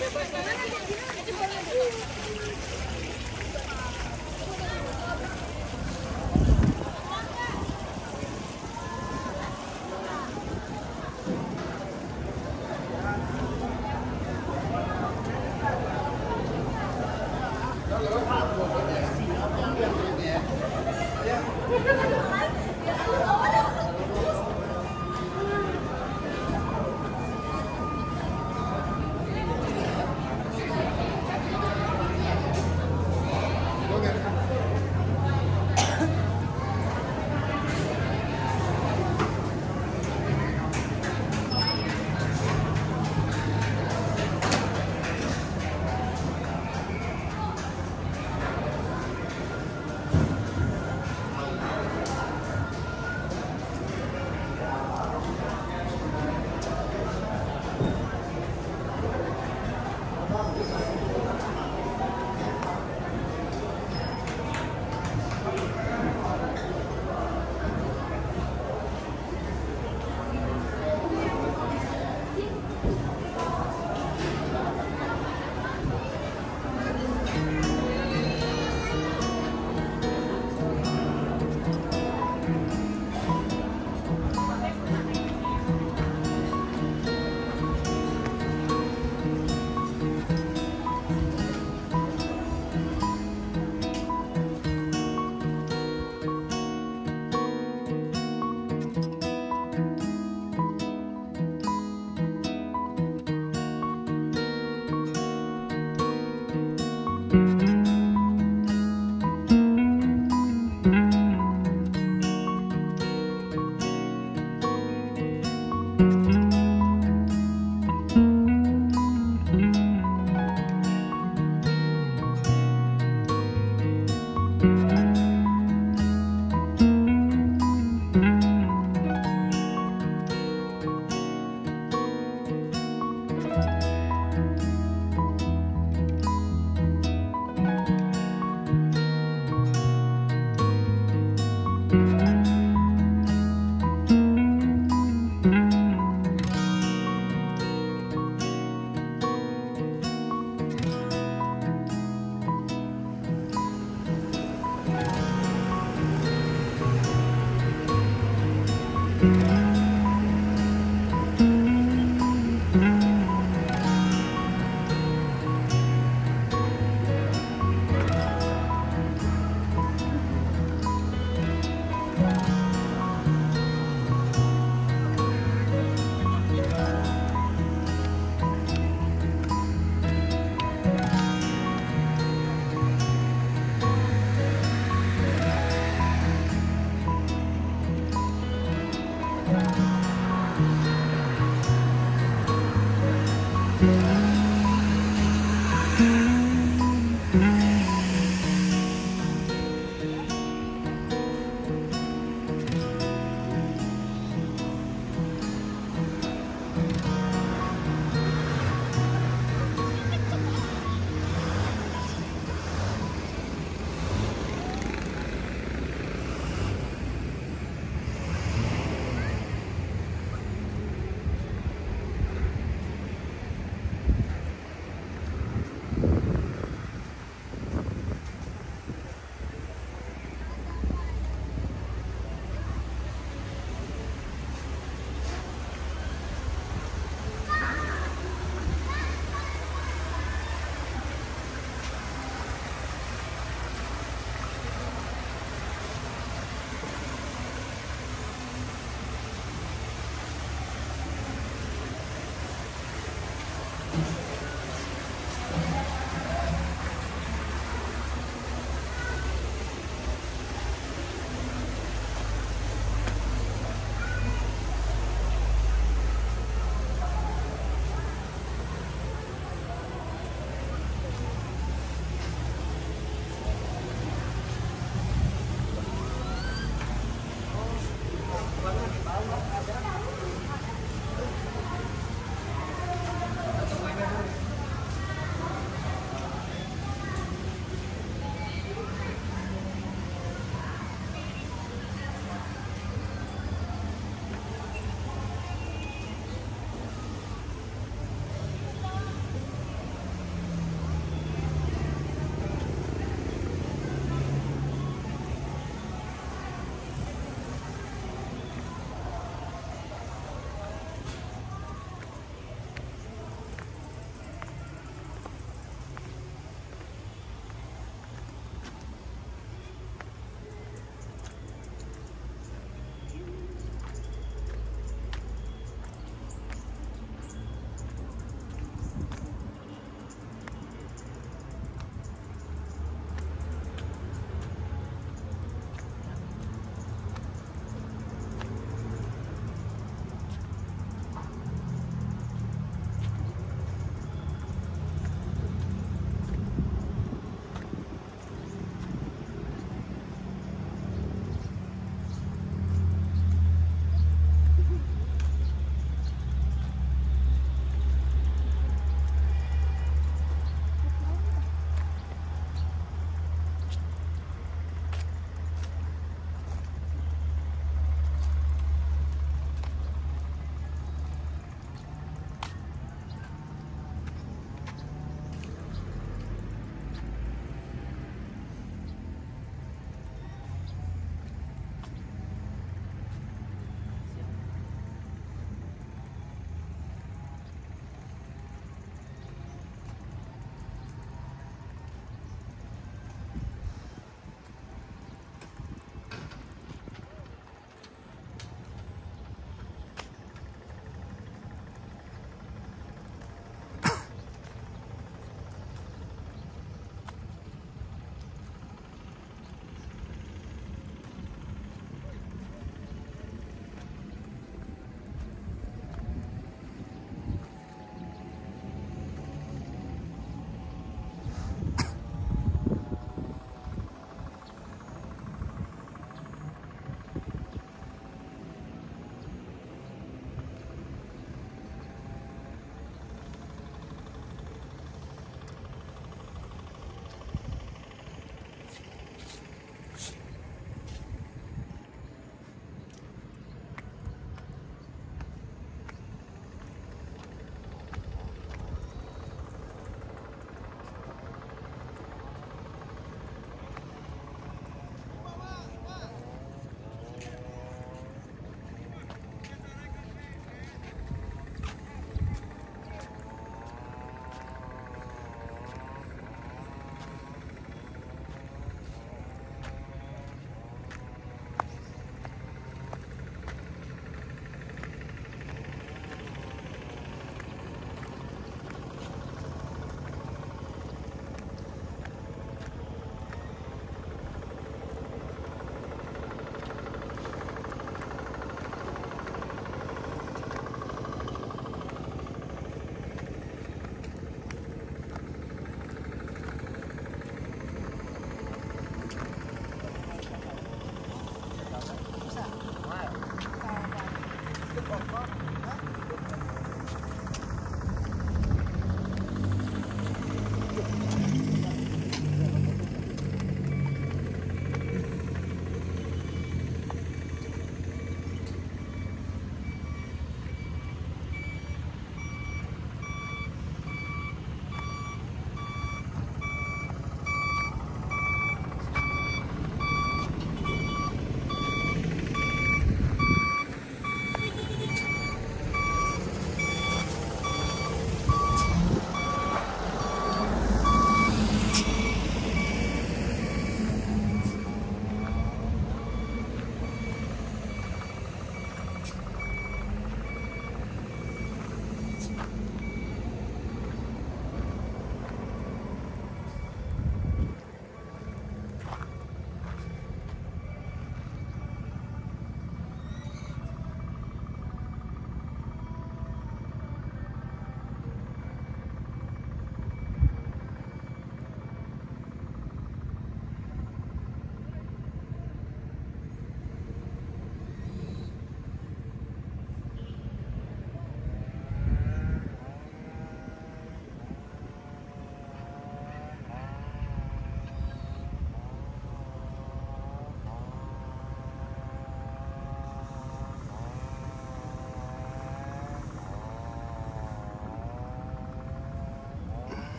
何が違う?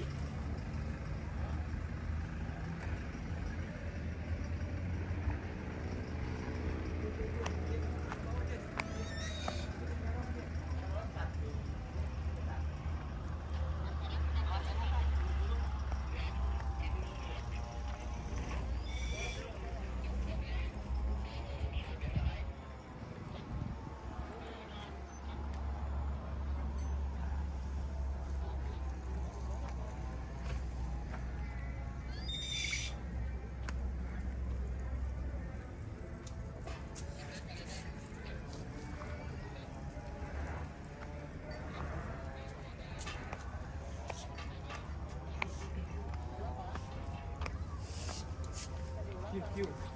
happy. cute, cute.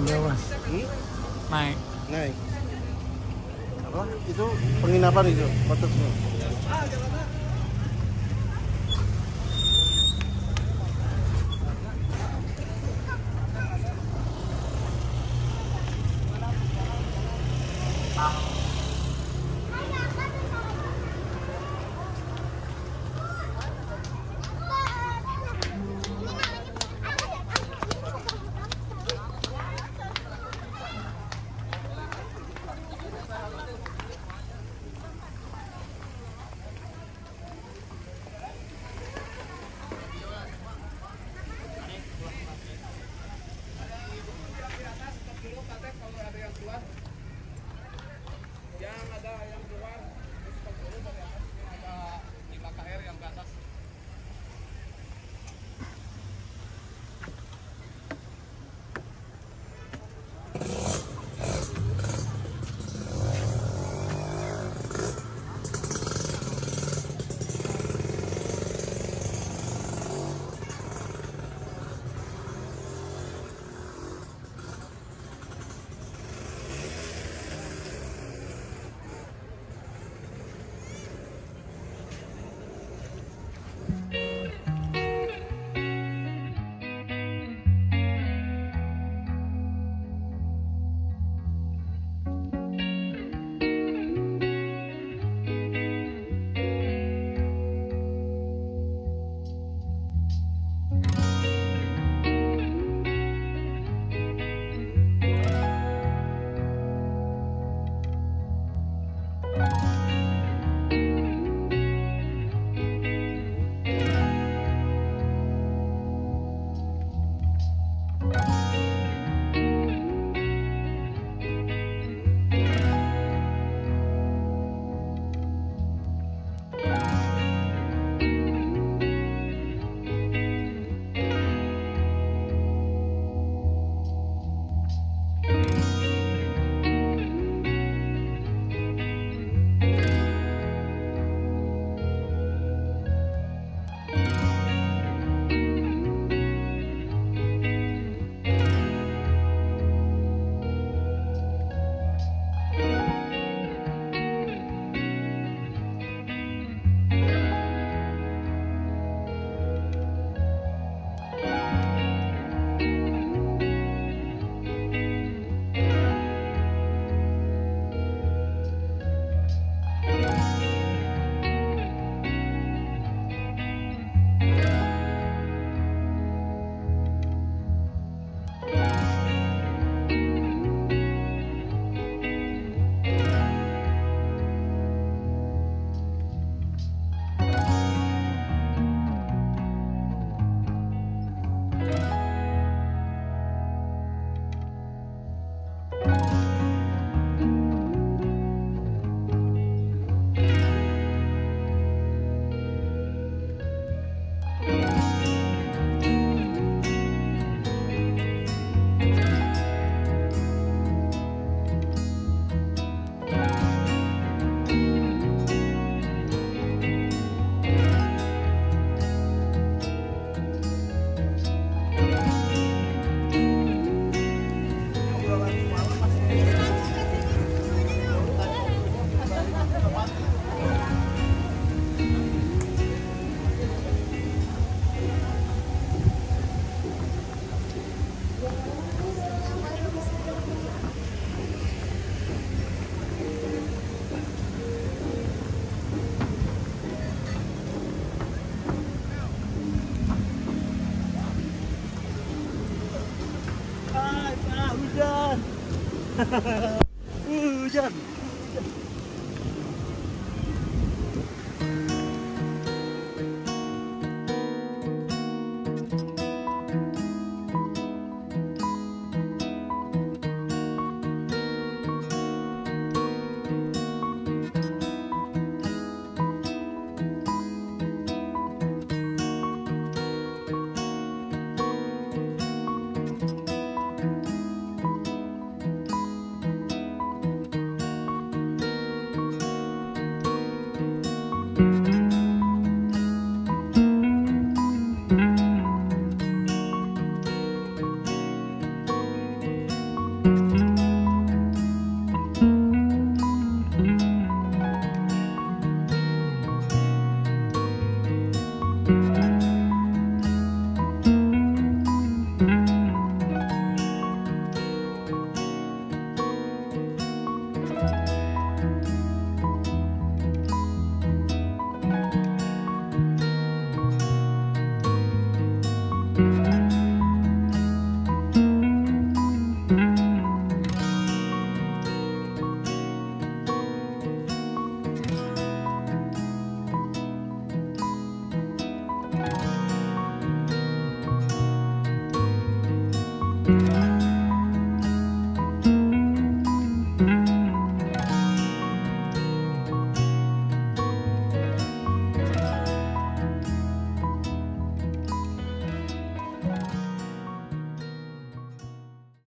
Penjawas. Hmm? Naik. Naik. Apa? Itu penginapan itu, cottage-nya.